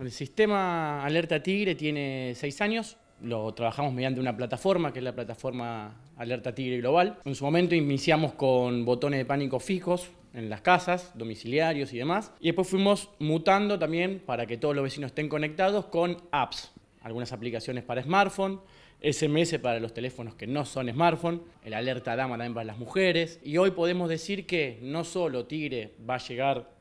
El sistema Alerta Tigre tiene seis años, lo trabajamos mediante una plataforma, que es la plataforma Alerta Tigre Global. En su momento iniciamos con botones de pánico fijos en las casas, domiciliarios y demás. Y después fuimos mutando también para que todos los vecinos estén conectados con apps, algunas aplicaciones para smartphone, SMS para los teléfonos que no son smartphone, el alerta dama también para las mujeres. Y hoy podemos decir que no solo Tigre va a llegar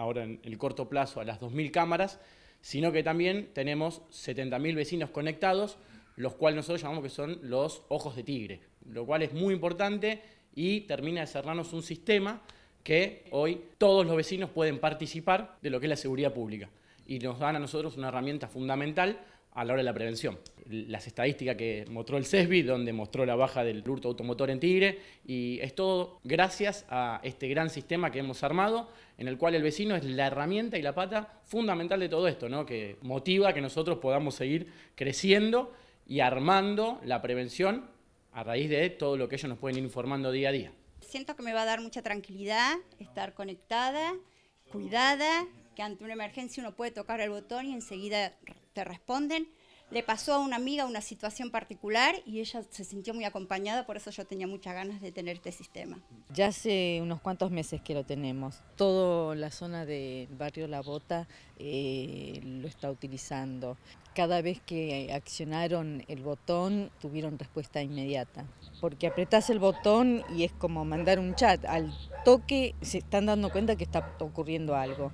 ahora en el corto plazo a las 2.000 cámaras, sino que también tenemos 70.000 vecinos conectados, los cuales nosotros llamamos que son los ojos de tigre, lo cual es muy importante y termina de cerrarnos un sistema que hoy todos los vecinos pueden participar de lo que es la seguridad pública. Y nos dan a nosotros una herramienta fundamental a la hora de la prevención. Las estadísticas que mostró el CESBI, donde mostró la baja del hurto automotor en Tigre, y es todo gracias a este gran sistema que hemos armado, en el cual el vecino es la herramienta y la pata fundamental de todo esto, ¿no? que motiva que nosotros podamos seguir creciendo y armando la prevención a raíz de todo lo que ellos nos pueden ir informando día a día. Siento que me va a dar mucha tranquilidad estar conectada, cuidada, que ante una emergencia uno puede tocar el botón y enseguida te responden. Le pasó a una amiga una situación particular y ella se sintió muy acompañada, por eso yo tenía muchas ganas de tener este sistema. Ya hace unos cuantos meses que lo tenemos. Toda la zona del barrio La Bota eh, lo está utilizando. Cada vez que accionaron el botón tuvieron respuesta inmediata. Porque apretás el botón y es como mandar un chat. Al toque se están dando cuenta que está ocurriendo algo.